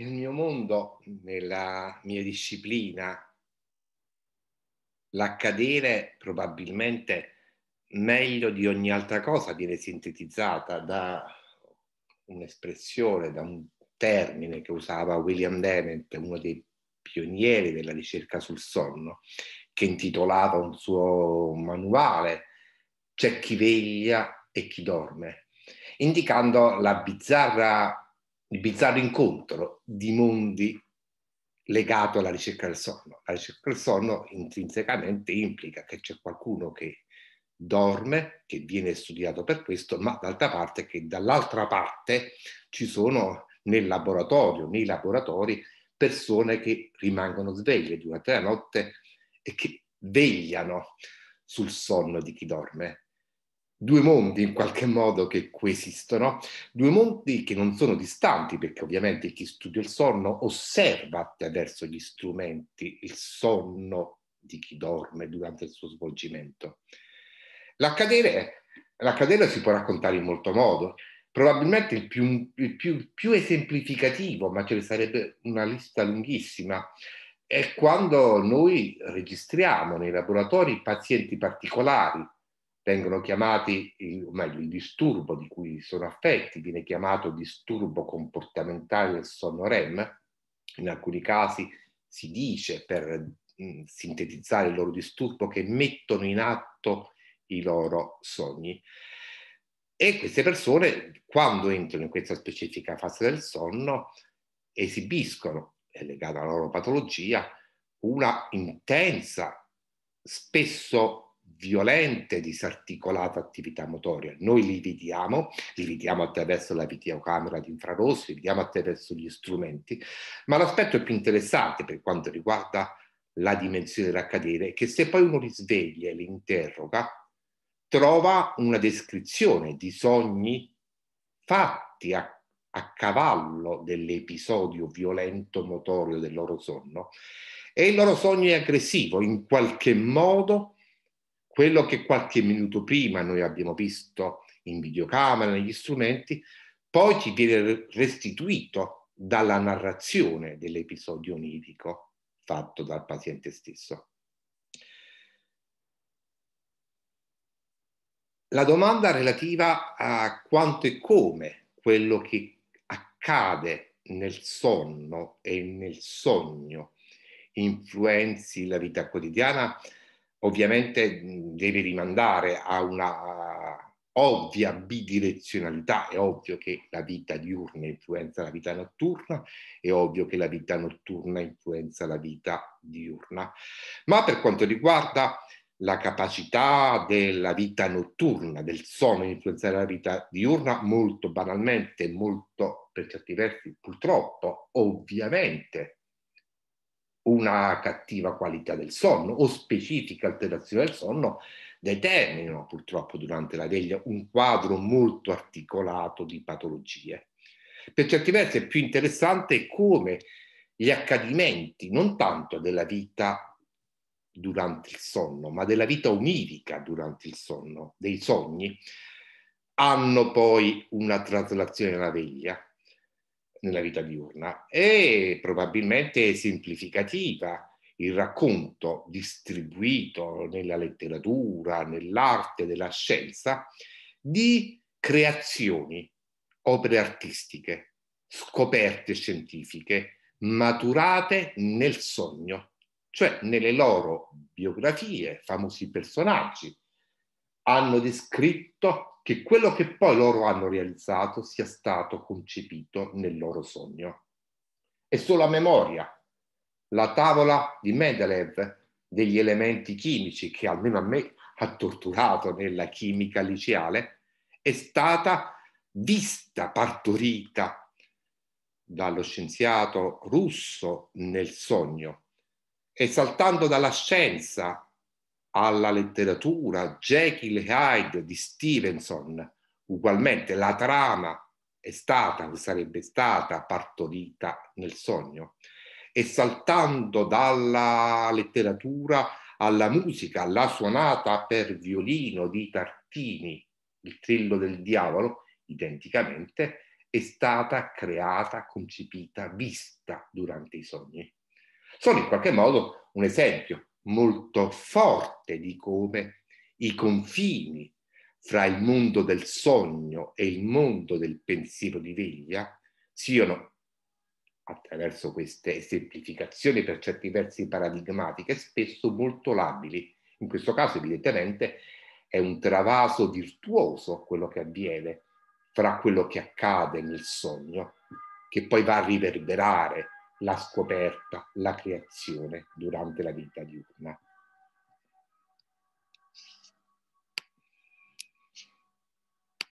nel mio mondo, nella mia disciplina, l'accadere probabilmente meglio di ogni altra cosa viene sintetizzata da un'espressione, da un termine che usava William Dement, uno dei pionieri della ricerca sul sonno, che intitolava un suo manuale C'è chi veglia e chi dorme, indicando la bizzarra, il bizzarro incontro di mondi legato alla ricerca del sonno. La ricerca del sonno intrinsecamente implica che c'è qualcuno che dorme, che viene studiato per questo, ma d'altra parte che dall'altra parte ci sono nel laboratorio, nei laboratori, persone che rimangono sveglie durante la notte e che vegliano sul sonno di chi dorme. Due mondi in qualche modo che coesistono, due mondi che non sono distanti perché ovviamente chi studia il sonno osserva attraverso gli strumenti il sonno di chi dorme durante il suo svolgimento. L'accadere, l'accadere si può raccontare in molto modo. Probabilmente il più, il, più, più, esemplificativo, ma ce ne sarebbe una lista lunghissima, è quando noi registriamo nei laboratori pazienti particolari, vengono chiamati, o meglio, il disturbo di cui sono affetti viene chiamato disturbo comportamentale del sonno REM. In alcuni casi si dice, per mh, sintetizzare il loro disturbo, che mettono in atto i loro sogni. E queste persone, quando entrano in questa specifica fase del sonno, esibiscono, è legata alla loro patologia, una intensa, spesso violente, disarticolata attività motoria. Noi li vediamo, li vediamo attraverso la videocamera di infrarossi, li vediamo attraverso gli strumenti, ma l'aspetto più interessante per quanto riguarda la dimensione dell'accadere è che se poi uno li sveglia e li interroga, trova una descrizione di sogni fatti a, a cavallo dell'episodio violento motorio del loro sonno e il loro sogno è aggressivo, in qualche modo quello che qualche minuto prima noi abbiamo visto in videocamera, negli strumenti, poi ci viene restituito dalla narrazione dell'episodio onirico fatto dal paziente stesso. La domanda relativa a quanto e come quello che accade nel sonno e nel sogno influenzi la vita quotidiana ovviamente deve rimandare a una ovvia bidirezionalità. È ovvio che la vita diurna influenza la vita notturna, è ovvio che la vita notturna influenza la vita diurna. Ma per quanto riguarda la capacità della vita notturna, del sonno di influenzare la vita diurna, molto banalmente, molto per certi versi purtroppo, ovviamente, una cattiva qualità del sonno o specifiche alterazioni del sonno determinano purtroppo durante la veglia un quadro molto articolato di patologie. Per certi versi è più interessante come gli accadimenti, non tanto della vita durante il sonno, ma della vita onirica durante il sonno, dei sogni, hanno poi una traslazione nella veglia, nella vita diurna. E probabilmente esemplificativa il racconto distribuito nella letteratura, nell'arte della scienza, di creazioni, opere artistiche, scoperte scientifiche, maturate nel sogno cioè nelle loro biografie, famosi personaggi hanno descritto che quello che poi loro hanno realizzato sia stato concepito nel loro sogno. E solo a memoria, la tavola di Mendeleev degli elementi chimici, che almeno a me ha torturato nella chimica liceale, è stata vista, partorita dallo scienziato russo nel sogno e saltando dalla scienza alla letteratura, Jekyll e Hyde di Stevenson, ugualmente la trama è stata sarebbe stata partorita nel sogno. E saltando dalla letteratura alla musica, alla suonata per violino di Tartini, il trillo del diavolo, identicamente, è stata creata, concepita, vista durante i sogni. Sono in qualche modo un esempio molto forte di come i confini fra il mondo del sogno e il mondo del pensiero di veglia siano, attraverso queste esemplificazioni per certi versi paradigmatiche, spesso molto labili. In questo caso, evidentemente, è un travaso virtuoso quello che avviene fra quello che accade nel sogno, che poi va a riverberare la scoperta, la creazione durante la vita diurna.